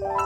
Bye.